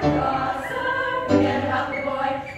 Forget about the boy.